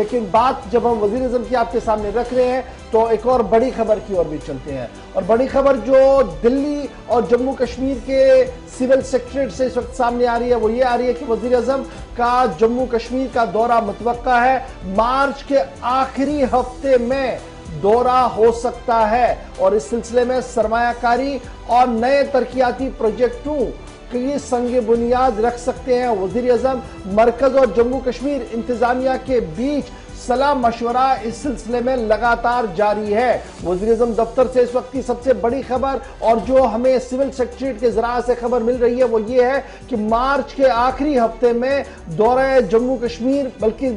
लेकिन बात जब हम वज़ीर अजम की आपके सामने रख रहे हैं तो एक और बड़ी खबर की ओर भी चलते हैं। और बड़ी खबर जो दिल्ली और जम्मू कश्मीर के सिविल सेक्रेटरी से इस वक्त सामने आ रही है, वो ये आ रही है कि वज़ीर अजम का जम्मू कश्मीर का दौरा मुतवक़ा है। मार्च के आखिरी हफ़्ते में दौरा हो सकता है और इस सिलसिले में सरमाकारी और नए तरक्याती प्रोजेक्टों की संग बुनियाद रख सकते हैं वज़ीर अजम मरकज और जम्मू कश्मीर इंतजामिया के बीच सलाह मशवरा इस सिलसिले में लगातार जारी है। वजी अजम दफ्तर से इस वक्त की सबसे बड़ी खबर और जो हमें सिविल सेक्रेटरीट के जरा से खबर मिल रही है वो ये है कि मार्च के आखिरी हफ़्ते में दौरे जम्मू कश्मीर, बल्कि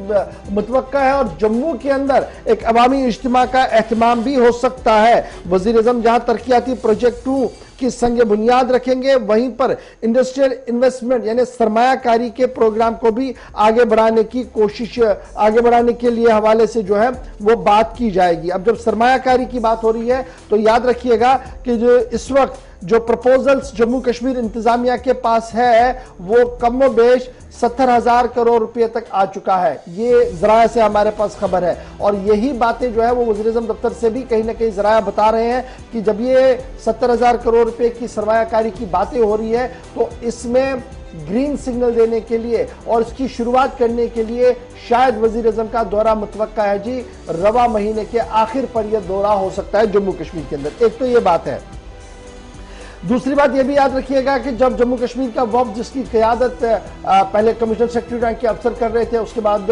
मुतव है और जम्मू के अंदर एक अवामी इज्तम का अहतमाम भी हो सकता है। वज़ीर अजम जहाँ तरक्याती प्रोजेक्टों की संग बुनियाद रखेंगे। वहीं पर इंडस्ट्रियल इन्वेस्टमेंट यानी सरमायाकारी के प्रोग्राम को भी आगे बढ़ाने की कोशिश, आगे बढ़ाने के लिए हवाले से जो है, वो बात की जाएगी। अब जब सरमायाकारी की बात हो रही है तो याद रखिएगा कि जो इस वक्त जो प्रपोजल्स जम्मू कश्मीर इंतजामिया के पास है, वो कम बेश सत्तर हज़ार करोड़ रुपए तक आ चुका है। ये जरा से हमारे पास खबर है। और यही बातें जो है, वो वजी दफ्तर से भी कहीं ना कहीं जरा बता रहे हैं कि जब ये सत्तर हज़ार करोड़ रुपए की सरमायाकारी की बातें हो रही है तो इसमें ग्रीन सिग्नल देने के लिए और इसकी शुरुआत करने के लिए शायद वज़ीर अजम का दौरा मुतव है जी। रवा महीने के आखिर पर यह दौरा हो सकता है जम्मू कश्मीर के अंदर। एक तो यह बात है। दूसरी बात यह भी याद रखिएगा कि जब जम्मू कश्मीर का वफ जिसकी क्यादत पहले कमिश्नर सेक्रेटरी रैंक के अफसर कर रहे थे, उसके बाद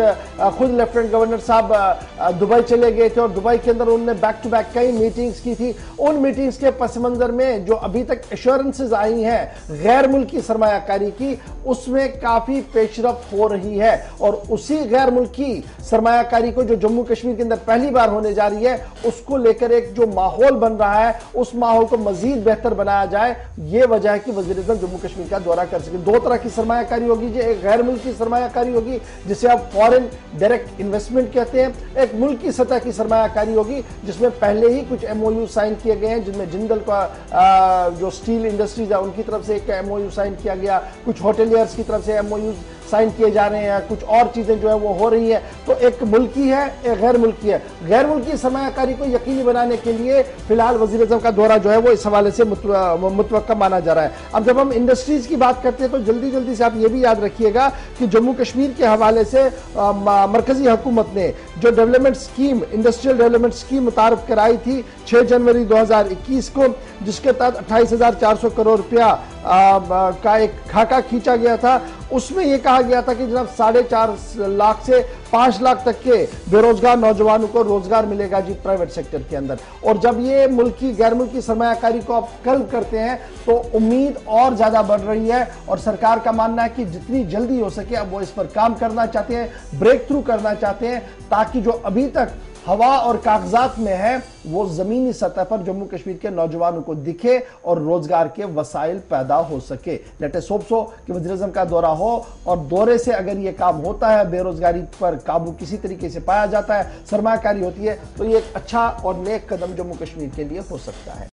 खुद लेफ्टिनेंट गवर्नर साहब दुबई चले गए थे और दुबई के अंदर उन्होंने बैक टू बैक कई मीटिंग्स की थी। उन मीटिंग्स के पस मंजर में जो अभी तक एश्योरेंसेज आई हैं, गैर मुल्की सरमाकारी की, उसमें काफ़ी पेशरफ हो रही है। और उसी गैर मुल्की सरमाकारी को जो जम्मू कश्मीर के अंदर पहली बार होने जा रही है, उसको लेकर एक जो माहौल बन रहा है, उस माहौल को मजीद बेहतर बनाया जाए। जाए ये वजह है कि वज़ीर जम्मू कश्मीर का दौरा कर सके। दो तरह की सरमाकारी होगी जो एक गैर मुल्की सरमाकारी होगी, जिसे आप फॉरन डायरेक्ट इन्वेस्टमेंट कहते हैं। एक मुल्क की सतह की सरमाकारी होगी, जिसमें पहले ही कुछ एमओयू साइन किए गए हैं, जिनमें जिंदल का जो स्टील इंडस्ट्रीज़ है, उनकी तरफ़ से एक एमओयू साइन किया गया। कुछ होटलियर्स की तरफ़ से एमओयू साइन किए जा रहे हैं, कुछ और चीज़ें जो है वो हो रही है। तो एक मुल्की है, एक गैर मुल्की है। गैर मुल्की सरमाकारी को यकीनी बनाने के लिए फ़िलहाल वज़ीर अजम का दौरा जो है वो इस हवाले से मुतव माना जा रहा है। अब जब हम इंडस्ट्रीज़ की बात करते हैं तो जल्दी जल्दी से आप ये भी याद रखिएगा कि जम्मू कश्मीर के हवाले से मरकजी हुकूमत ने जो development scheme, industrial development scheme मुतारफ कराई थी छः जनवरी 2021 को, जिसके तहत अट्ठाईस करोड़ रुपया का एक खाका खींचा गया था। उसमें यह कहा गया था कि जनाब साढ़े चार लाख से पाँच लाख तक के बेरोजगार नौजवानों को रोज़गार मिलेगा जी प्राइवेट सेक्टर के अंदर। और जब ये मुल्की गैर मुल्की सरमाकारी को आप कल करते हैं तो उम्मीद और ज़्यादा बढ़ रही है और सरकार का मानना है कि जितनी जल्दी हो सके अब वो इस पर काम करना चाहते हैं ब्रेक थ्रू करना चाहते हैं, ताकि जो अभी तक हवा और कागजात में है, वो जमीनी सतह पर जम्मू कश्मीर के नौजवानों को दिखे और रोज़गार के वसाइल पैदा हो सके। लेटे सोप सो कि वजी का दौरा हो और दौरे से अगर ये काम होता है, बेरोजगारी पर काबू किसी तरीके से पाया जाता है, सरमाकारी होती है तो ये एक अच्छा और नेक कदम जम्मू कश्मीर के लिए हो सकता है।